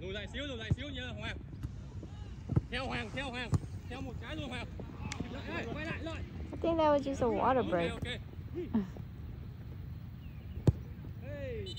lùi lại xíu lùi lại xíu nhớ hoàng. Theo hoàng theo hoàng. Theo một cái luôn hoàng. Lại, quay lại lại tiếp theo just a water break okay, okay. hey.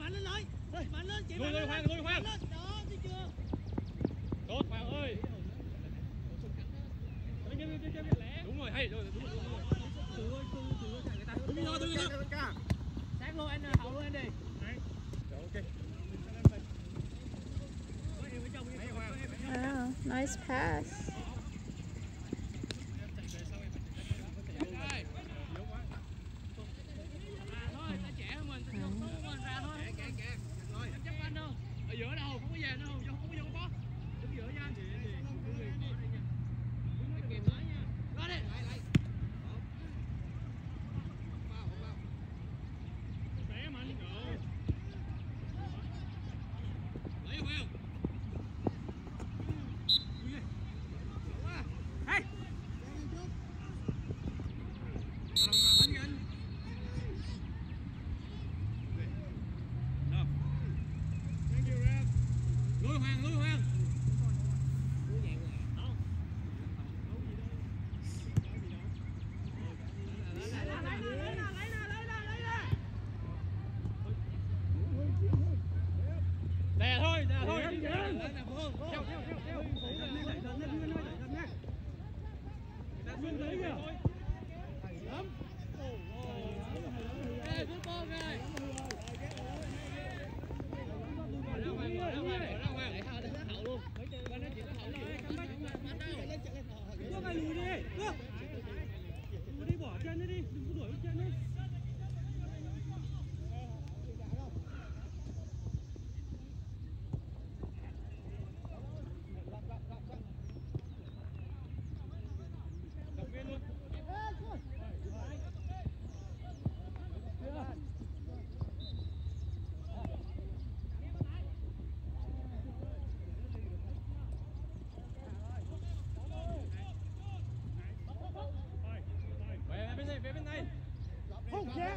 mạnh lên nói. Mạnh lên chị mạnh lên hoàng lui hoàng đó thấy chưa? Tốt hoàng ơi. Đúng rồi hay rồi đúng rồi đúng rồi. Đúng rồi đúng rồi sáng luôn anh hậu luôn anh đi. Ok. Nice pass. Kennedy. Oh, yeah.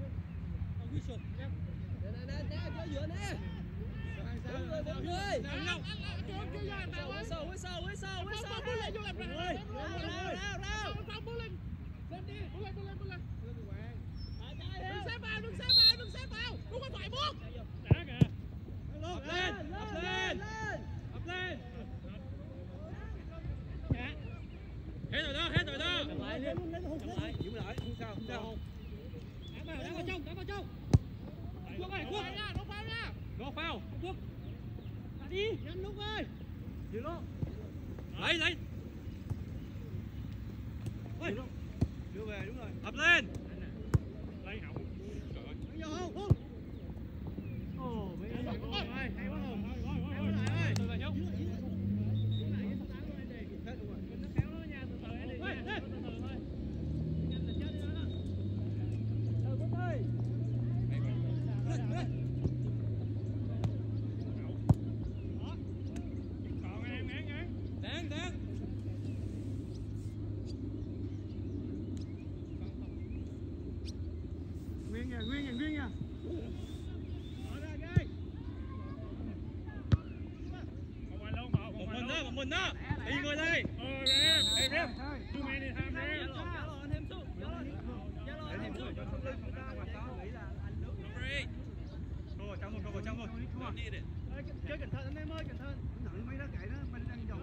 nè nè nè chơi giữa nè đúng rồi đúng rồi quay sau quay sau quay sau quay sau bước lên vô làm rào rào rào rào không bước lên lên đi bước lên bước lên bước lên đừng xếp vào đừng xếp vào đừng xếp vào đúng rồi phải bước đá kìa ập lên ập lên ập lên hết rồi đó hết rồi đó lại đi lại không sao không sao đá vào đá vào trong đá vào trong Quốc nha, nó phao nha. Nó phao, Quốc. Đi. Nhân lúc ơi. Dừng lúc. Đấy, đấy. mình đó đi người đây em em two men in ham em thêm xúc Thôi, trong một, trong một, trong một. Chơi cẩn thận em ơi, cẩn thận. Mấy đó cái đó, mình đang dòng.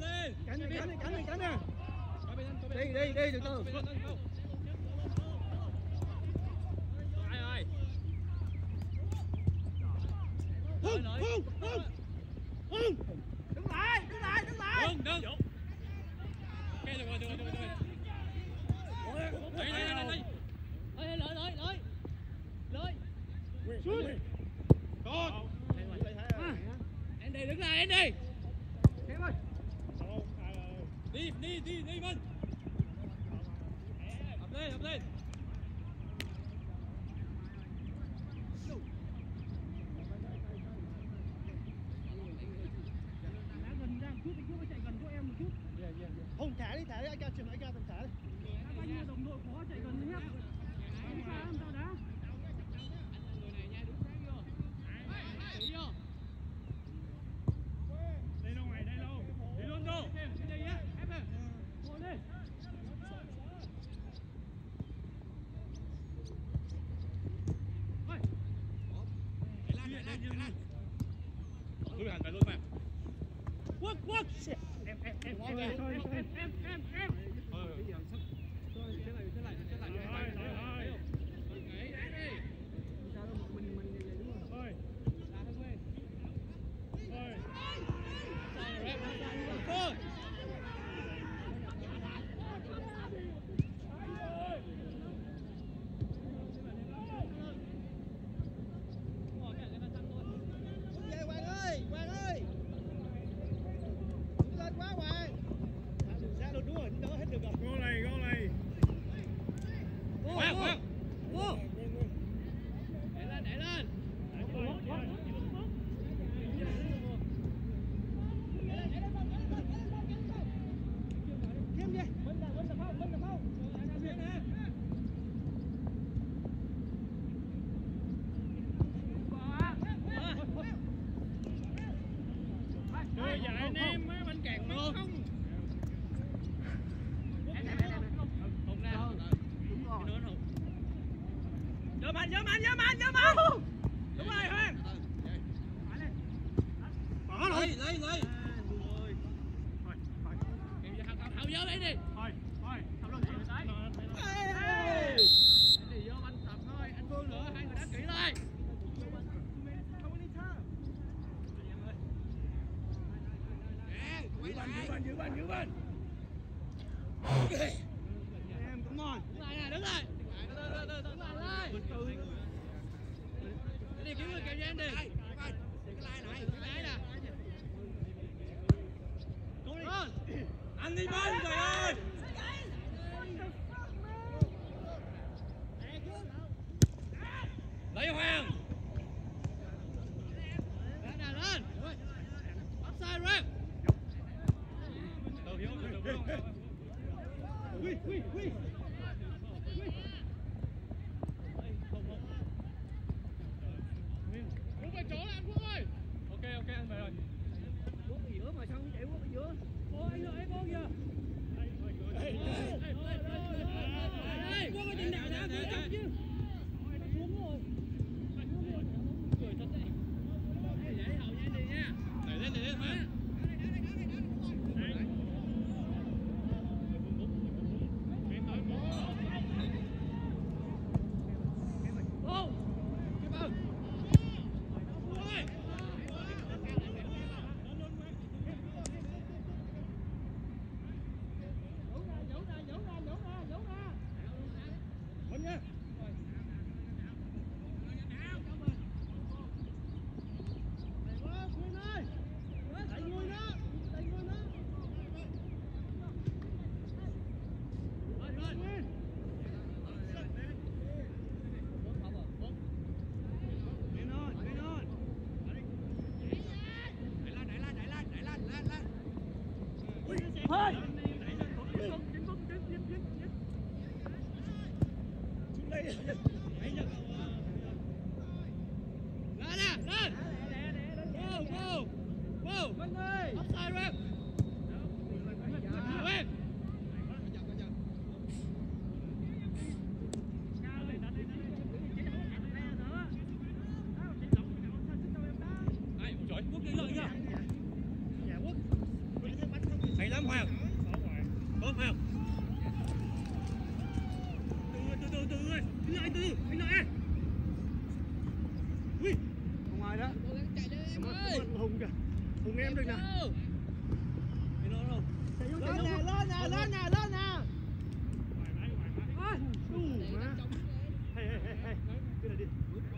lên. Cắn đi cắn đi cắn đi cắn đi. Đi đi đi từ từ Hùng, hùng, hùng Nee, nee, nee, nee, man. Ableid, ableid. Adelante. good. Yeah. không ai đó chạy lên em ơi hùng kìa hùng em được nè lên nè lên nè lên nè lên nè Hey, hey, hey, hey, hey, hey, hey, hey, hey, hey, hey, hey, hey, hey,